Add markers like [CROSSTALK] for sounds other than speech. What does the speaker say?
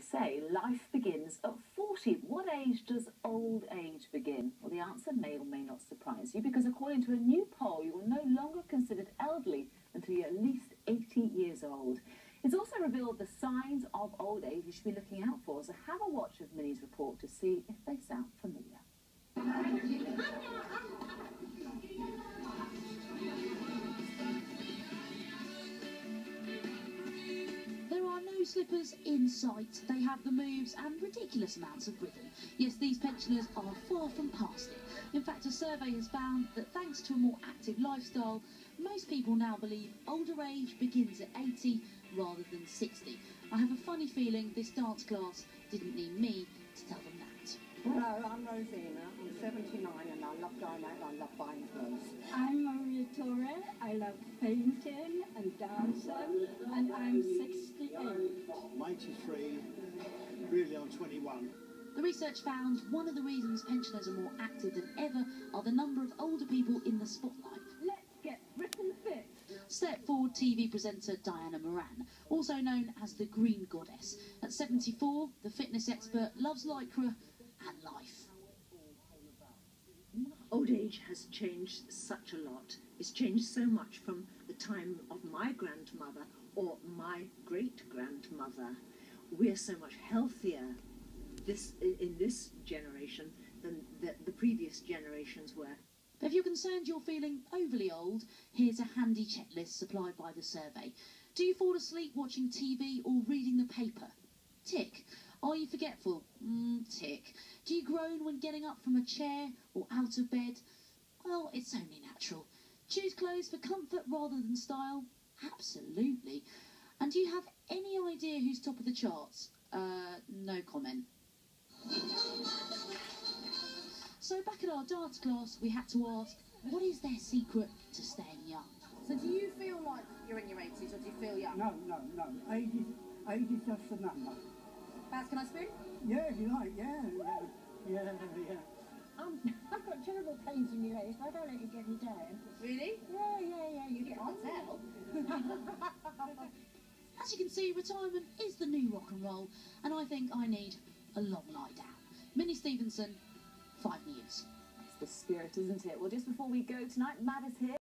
say life begins at 40. What age does old age begin? Well, the answer may or may not surprise you because according to a new poll, you are no longer considered elderly until you're at least 80 years old. It's also revealed the signs of old age you should be looking out for, so have a watch of Minnie's report to see if they sound familiar. Slippers in sight. They have the moves and ridiculous amounts of rhythm. Yes, these pensioners are far from past it. In fact, a survey has found that thanks to a more active lifestyle, most people now believe older age begins at 80 rather than 60. I have a funny feeling this dance class didn't need me to tell them that. Hello, I'm Rosina. I'm 79 and I love going out and I love buying clothes. I'm Maria Torre. I love painting and dancing, and I'm 68. I'm 83, really I'm 21. The research found one of the reasons pensioners are more active than ever are the number of older people in the spotlight. Let's get Britain fit. Step forward TV presenter Diana Moran, also known as the Green Goddess. At 74, the fitness expert loves lycra and life. Old age has changed such a lot. It's changed so much from the time of my grandmother or my great grandmother. We're so much healthier this in this generation than the, the previous generations were. If you're concerned you're feeling overly old, here's a handy checklist supplied by the survey. Do you fall asleep watching TV or reading the paper? Tick. Are you forgetful? Mm, tick. Do you groan when getting up from a chair or out of bed? Well, it's only natural. Choose clothes for comfort rather than style? Absolutely. And do you have any idea who's top of the charts? Uh, no comment. So back at our dance class, we had to ask, what is their secret to staying young? So do you feel like you're in your 80s or do you feel young? No, no, no. Age is, age is just a number. Baz, can I spoon? Yeah, if you like, yeah, yeah, [LAUGHS] yeah, yeah. Um, I've got terrible pains in your legs. but I don't let you get me down. Really? Yeah, yeah, yeah. You You get can't tell. [LAUGHS] As you can see, retirement is the new rock and roll, and I think I need a long lie down. Minnie Stevenson, five News. It's the spirit, isn't it? Well, just before we go tonight, Matt is here.